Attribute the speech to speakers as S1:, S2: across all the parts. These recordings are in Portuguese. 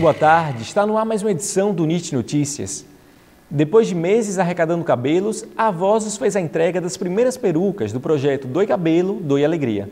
S1: Boa tarde, está no ar mais uma edição do NIT Notícias. Depois de meses arrecadando cabelos, a Vozes fez a entrega das primeiras perucas do projeto Doi Cabelo, Doi Alegria.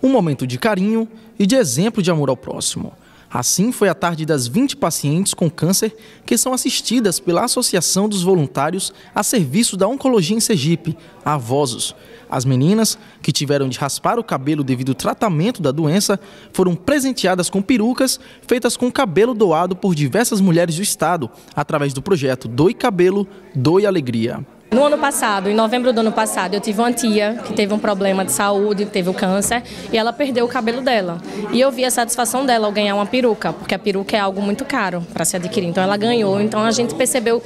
S2: Um momento de carinho e de exemplo de amor ao próximo. Assim foi a tarde das 20 pacientes com câncer que são assistidas pela Associação dos Voluntários a Serviço da Oncologia em Sergipe, a Avosos. As meninas, que tiveram de raspar o cabelo devido ao tratamento da doença, foram presenteadas com perucas feitas com cabelo doado por diversas mulheres do estado, através do projeto Doe Cabelo, Doe Alegria.
S3: No ano passado, em novembro do ano passado, eu tive uma tia que teve um problema de saúde, teve o câncer, e ela perdeu o cabelo dela. E eu vi a satisfação dela ao ganhar uma peruca, porque a peruca é algo muito caro para se adquirir. Então ela ganhou, então a gente percebeu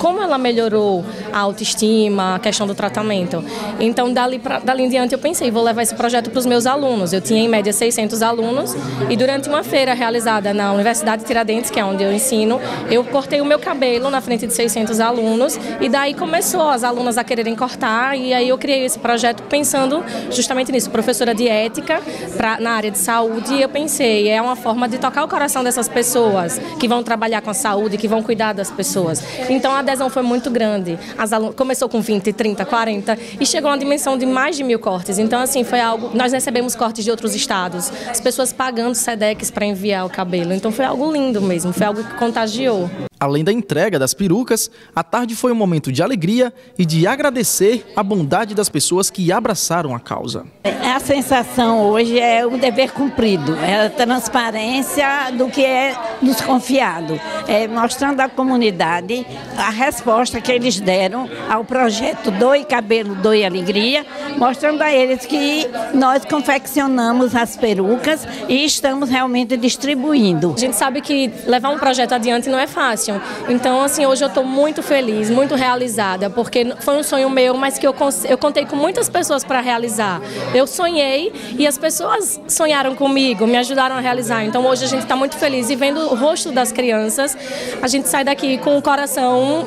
S3: como ela melhorou a autoestima, a questão do tratamento. Então dali, pra, dali em diante eu pensei, vou levar esse projeto para os meus alunos. Eu tinha em média 600 alunos e durante uma feira realizada na Universidade Tiradentes, que é onde eu ensino, eu cortei o meu cabelo na frente de 600 alunos e daí começou as alunas a quererem cortar e aí eu criei esse projeto pensando justamente nisso, professora de ética pra, na área de saúde e eu pensei, é uma forma de tocar o coração dessas pessoas que vão trabalhar com a saúde, que vão cuidar das pessoas. Então a adesão foi muito grande. As começou com 20, 30, 40 e chegou a uma dimensão de mais de mil cortes. Então assim, foi algo, nós recebemos cortes de outros estados, as pessoas pagando SEDEX para enviar o cabelo. Então foi algo lindo mesmo, foi algo que contagiou.
S2: Além da entrega das perucas, a tarde foi um momento de alegria e de agradecer a bondade das pessoas que abraçaram a causa.
S4: A sensação hoje é o dever cumprido, é a transparência do que é nos confiado, é mostrando à comunidade a resposta que eles deram ao projeto Doe Cabelo, Doe Alegria, mostrando a eles que nós confeccionamos as perucas e estamos realmente distribuindo.
S3: A gente sabe que levar um projeto adiante não é fácil então, assim, hoje eu estou muito feliz, muito realizada, porque foi um sonho meu, mas que eu, eu contei com muitas pessoas para realizar. Eu sonhei e as pessoas sonharam comigo, me ajudaram a realizar. Então, hoje a gente está muito feliz e vendo o rosto das crianças, a gente sai daqui com o coração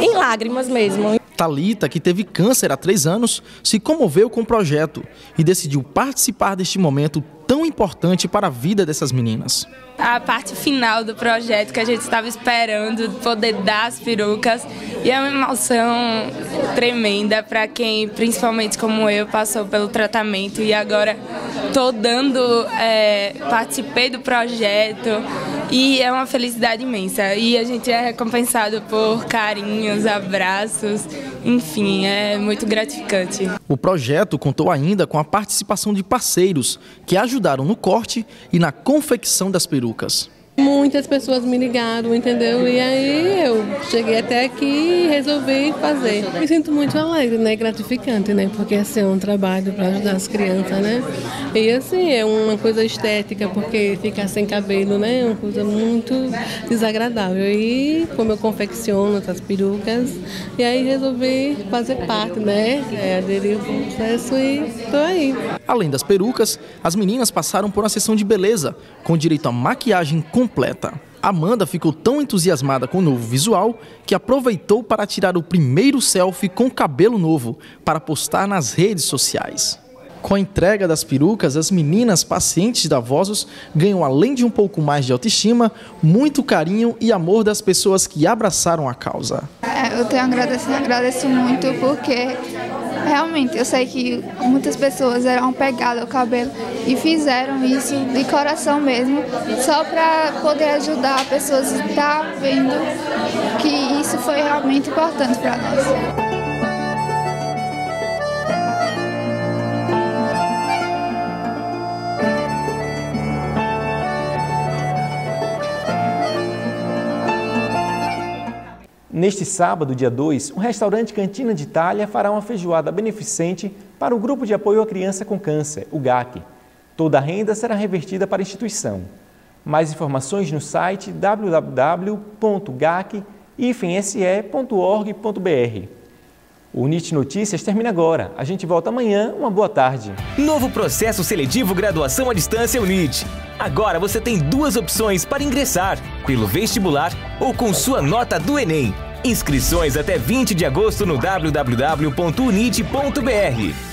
S3: em lágrimas mesmo.
S2: Talita, que teve câncer há três anos, se comoveu com o projeto e decidiu participar deste momento tão importante para a vida dessas meninas.
S5: A parte final do projeto que a gente estava esperando, poder dar as perucas, e é uma emoção tremenda para quem, principalmente como eu, passou pelo tratamento e agora estou dando, é, participei do projeto e é uma felicidade imensa. E a gente é recompensado por carinhos, abraços enfim, é muito gratificante.
S2: O projeto contou ainda com a participação de parceiros que ajudaram no corte e na confecção das perucas.
S6: Muitas pessoas me ligaram, entendeu? E aí eu cheguei até aqui e resolvi fazer. Me sinto muito alegre, né? Gratificante, né? Porque assim, é um trabalho para ajudar as crianças, né? E assim, é uma coisa estética, porque ficar sem cabelo, né? É uma coisa muito desagradável. E como eu confecciono essas perucas, e aí resolvi fazer parte, né? É, aderir ao processo e estou aí.
S2: Além das perucas, as meninas passaram por uma sessão de beleza, com direito a maquiagem completa. Amanda ficou tão entusiasmada com o novo visual que aproveitou para tirar o primeiro selfie com cabelo novo para postar nas redes sociais. Com a entrega das perucas, as meninas pacientes da Vozos ganham, além de um pouco mais de autoestima, muito carinho e amor das pessoas que abraçaram a causa.
S7: É, eu tenho agradeço, agradeço muito porque realmente eu sei que muitas pessoas eram pegadas ao cabelo e fizeram isso de coração mesmo, só para poder ajudar pessoas a estar vendo que isso foi realmente importante para nós.
S1: Neste sábado, dia 2, um restaurante Cantina de Itália fará uma feijoada beneficente para o Grupo de Apoio à Criança com Câncer, o GAC. Toda a renda será revertida para a instituição. Mais informações no site www.gac-se.org.br. O NIT Notícias termina agora. A gente volta amanhã. Uma boa tarde.
S8: Novo processo seletivo graduação à distância UNIT. Agora você tem duas opções para ingressar: pelo vestibular ou com sua nota do Enem. Inscrições até 20 de agosto no www.unite.br.